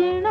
कृष्ण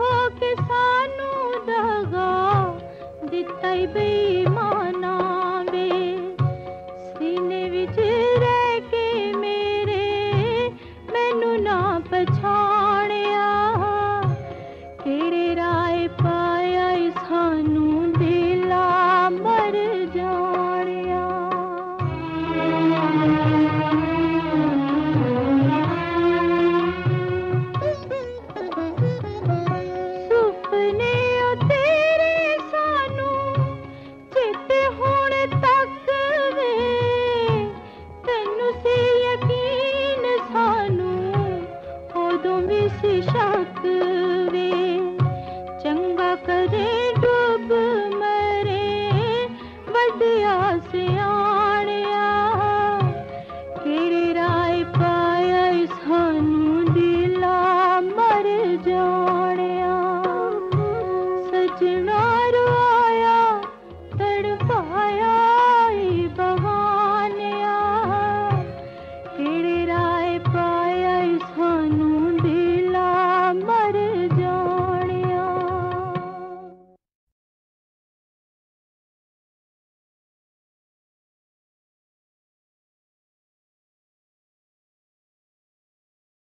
हो के दगा दितै बेईमान